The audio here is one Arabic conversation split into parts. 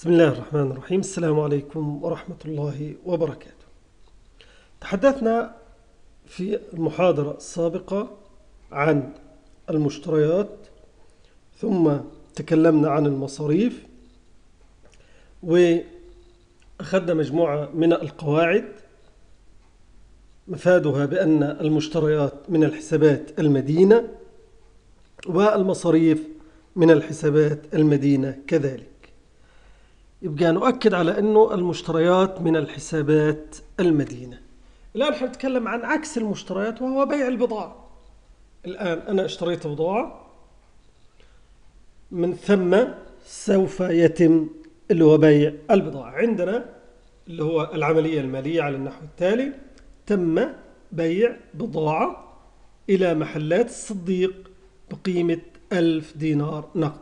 بسم الله الرحمن الرحيم السلام عليكم ورحمة الله وبركاته تحدثنا في المحاضرة السابقة عن المشتريات ثم تكلمنا عن المصاريف وأخذنا مجموعة من القواعد مفادها بأن المشتريات من الحسابات المدينة والمصاريف من الحسابات المدينة كذلك يبقى نؤكد على أنه المشتريات من الحسابات المدينة. الآن حنتكلم عن عكس المشتريات وهو بيع البضاعة. الآن أنا اشتريت بضاعة من ثم سوف يتم اللي هو بيع البضاعة. عندنا اللي هو العملية المالية على النحو التالي. تم بيع بضاعة إلى محلات الصديق بقيمة ألف دينار نقد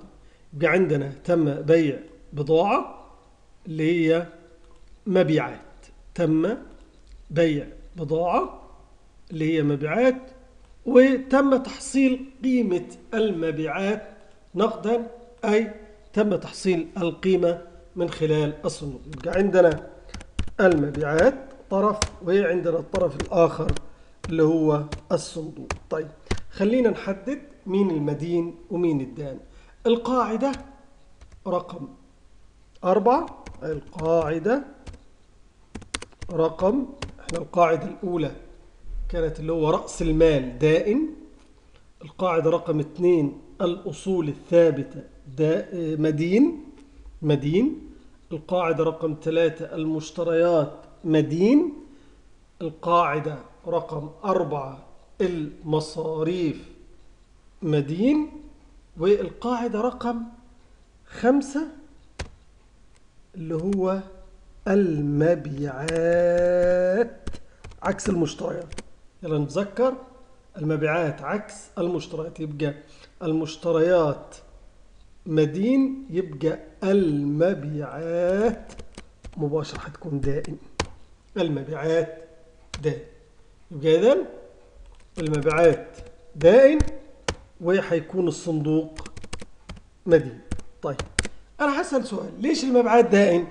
يبقى عندنا تم بيع بضاعة اللي هي مبيعات. تم بيع بضاعة اللي هي مبيعات وتم تحصيل قيمة المبيعات نقدا أي تم تحصيل القيمة من خلال الصندوق. يبقى عندنا المبيعات طرف وعندنا الطرف الآخر اللي هو الصندوق. طيب خلينا نحدد مين المدين ومين الدان. القاعدة رقم أربعة القاعدة رقم إحنا القاعدة الأولى كانت اللي هو رأس المال دائم القاعدة رقم اثنين الأصول الثابتة مدين مدين. القاعدة رقم ثلاثة المشتريات مدين. القاعدة رقم أربعة المصاريف مدين. والقاعدة رقم خمسة اللي هو المبيعات عكس المشتريات. يلا نتذكر. المبيعات عكس المشتريات. يبقى المشتريات مدين يبقى المبيعات مباشرة حتكون دائم. المبيعات دائم. يبقى إذن المبيعات دائم وحيكون الصندوق مدين. طيب. أنا هسأل سؤال ليش المبيعات دائم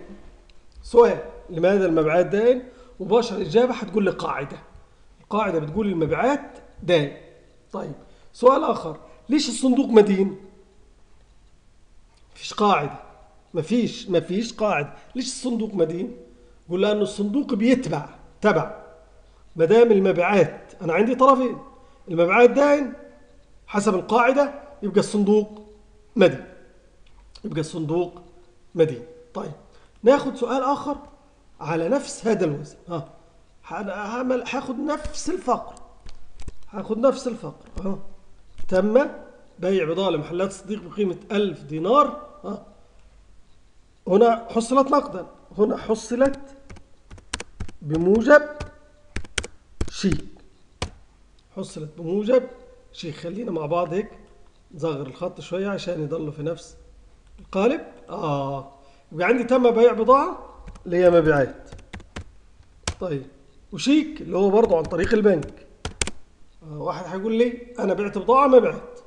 سؤال لماذا المبيعات دائم مباشرة الإجابة هتقول لي قاعدة. القاعدة بتقول المبيعات دائم طيب سؤال آخر ليش الصندوق مدين؟ مفيش قاعدة. مفيش مفيش قاعدة. ليش الصندوق مدين؟ قول لأنه الصندوق بيتبع تبع. ما دام المبيعات أنا عندي طرفين. المبيعات دائم حسب القاعدة يبقى الصندوق مدين. يبقى الصندوق مدين. طيب ناخد سؤال آخر على نفس هذا الوزن. ها هعمل هاخد نفس الفقر. هاخد نفس الفقر. ها تم بيع بضاعة لمحلات الصديق بقيمة ألف دينار. ها هنا حصلت نقدا. هنا حصلت بموجب شيك حصلت بموجب شيك خلينا مع بعض هيك نصغر الخط شوية عشان يضلوا في نفس القالب آه. يبقى عندي تم بيع بضاعة؟ اللي هي مبيعات طيب. وشيك اللي هو برضه عن طريق البنك. آه واحد هيقول لي أنا بعت بضاعة مبيعات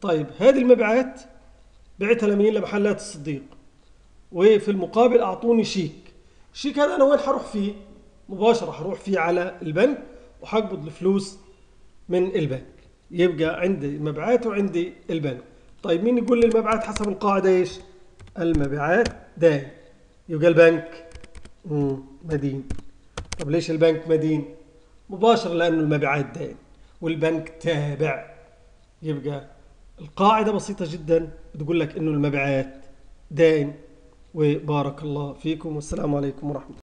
طيب هذه المبيعات بعتها لمين؟ لمحلات الصديق. وفي المقابل أعطوني شيك. الشيك هذا أنا وين هروح فيه؟ مباشرة هروح فيه على البنك وهقبض الفلوس من البنك. يبقى عندي المبيعات وعندي البنك. طيب مين يقول لي المبيعات حسب القاعدة إيش؟ المبيعات دائم يبقى البنك مدين. طب ليش البنك مدين؟ مباشر لأنه المبيعات دائم والبنك تابع. يبقى القاعدة بسيطة جدا. بتقول لك أنه المبيعات دائم وبارك الله فيكم. والسلام عليكم ورحمة الله.